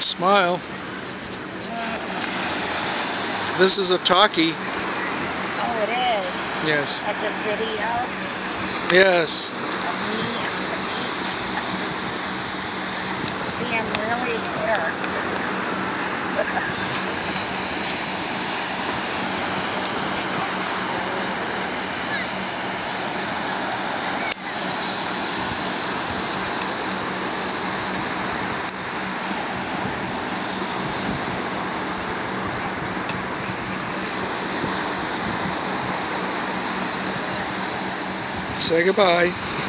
Smile. This is a talkie. Oh, it is. Yes. That's a video Yes. of me on the beach. See, I'm really there. Say goodbye.